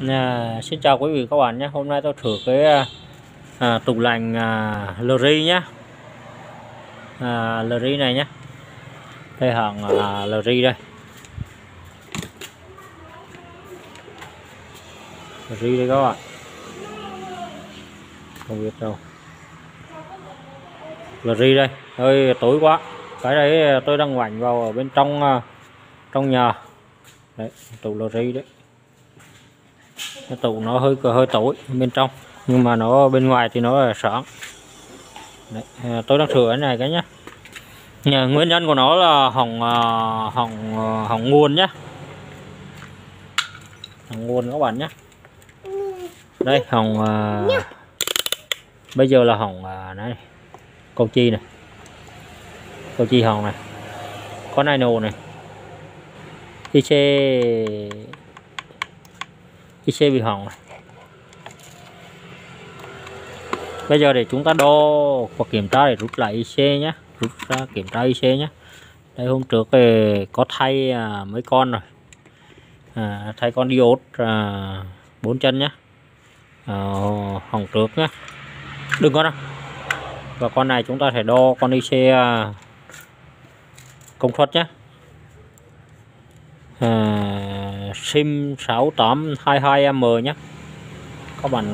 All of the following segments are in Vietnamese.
À, xin chào quý vị các bạn nhé. Hôm nay tôi thử cái à, à tủ lạnh à, Lri nhé. À, Lri này nhé. À, đây hàng à, Lri đây. Lri đây các bạn. Không biết đâu. Lri đây. Hơi tối quá. Cái đấy tôi đang ngoảnh vào ở bên trong à, trong nhà. Đấy tủ Lri đấy cái tủ nó hơi hơi tối bên trong nhưng mà nó bên ngoài thì nó là sáng. Đấy, à, tôi đang sửa cái này cái nhá. Nguyên nhân của nó là hỏng à, hỏng à, hỏng nguồn nhá. Hỏng nguồn các bạn nhá. đây hỏng bây giờ là hỏng này câu chi này. Câu chi hỏng này. Con này. Nổ này cái xe bị hỏng này. Bây giờ để chúng ta đo và kiểm tra để rút lại IC nhé rút ra kiểm tra IC nhé đây hôm trước thì có thay à, mấy con rồi. À, thay con diode à, 4 chân nhé à, hỏng trước nhé đừng có đâu. Và con này chúng ta phải đo con IC à, công suất nhé à, sim 6822M nhé các bạn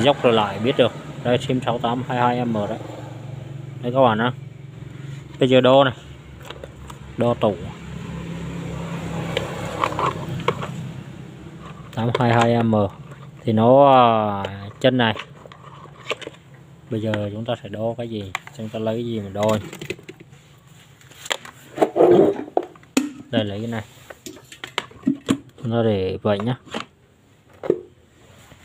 dốc rồi lại biết được. Đây, sim 6822M đấy. Đây các bạn ạ bây giờ đo này. Đo tủ. 822M thì nó à, chân này. Bây giờ chúng ta sẽ đo cái gì? Chúng ta lấy cái gì mà đo đây, lấy cái này chúng ta để vậy nhá.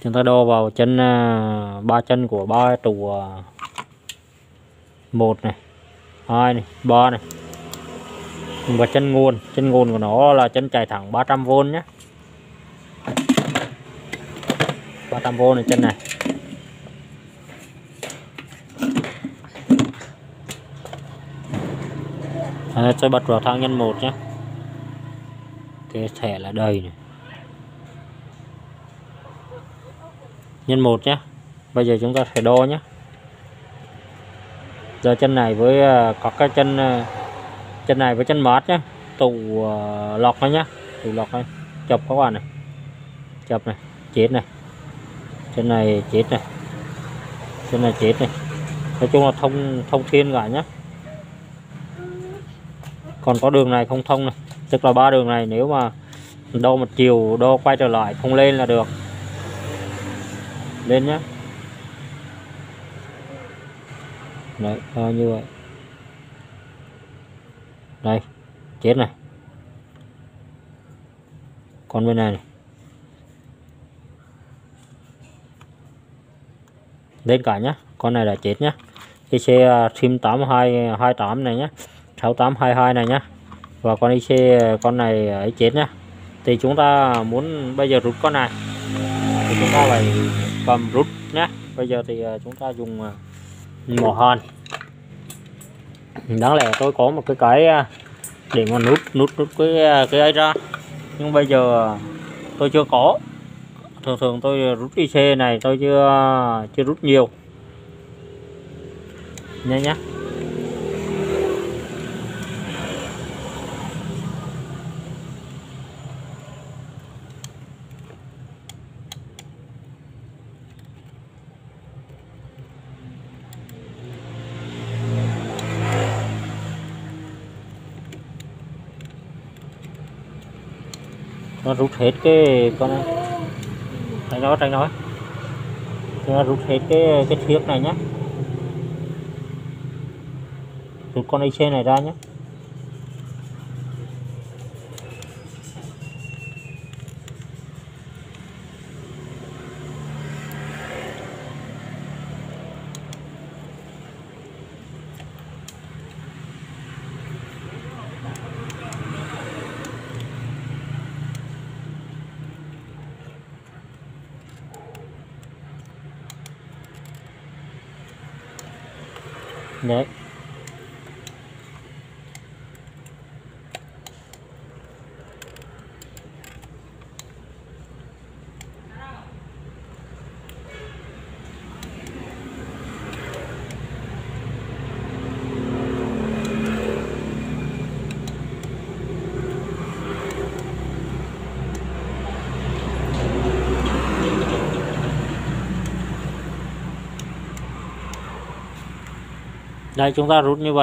Chúng ta đo vào chân à, ba chân của ba trụ à, một này hai này ba này. Và chân nguồn chân nguồn của nó là chân chạy thẳng 300V nhé 300V này chân này. À, tôi bật vào thang nhân một nhé cái thẻ là đầy này. Nhân một nhé bây giờ chúng ta phải đo nhé giờ chân này với à, có cái chân à, chân này với chân mát nhé tụ à, lọc này nhá. Tụ lọc này chụp các bạn này. Chụp này. Chết này. Chân này chết này. Chân này chết này. Nói chung là thông thông thiên cả nhé còn có đường này không thông này tức là ba đường này nếu mà đo một chiều đo quay trở lại không lên là được. Lên nhé đấy đo như vậy. Đây chết này. Còn bên này, này. lên cả nhá con này là chết nhá. Cái xe à, sim 8228 à, này nhá. 6822 này nhá và con IC con này, ấy chết nhá. Thì chúng ta muốn bây giờ rút con này. Thì chúng ta phải cầm rút nhé bây giờ thì à, chúng ta dùng à, mỏ hòn. Đáng lẽ tôi có một cái cái à, để mà nút nút nút cái cái ấy ra. Nhưng bây giờ tôi chưa có. Thường thường tôi rút IC này, tôi chưa chưa rút nhiều. Nhanh nhé nó rút hết cái con này. Tránh nói tránh nói. Nó rút hết cái cái thiết này nhé rút con IC này ra nhé đấy đây chúng ta rút như vậy.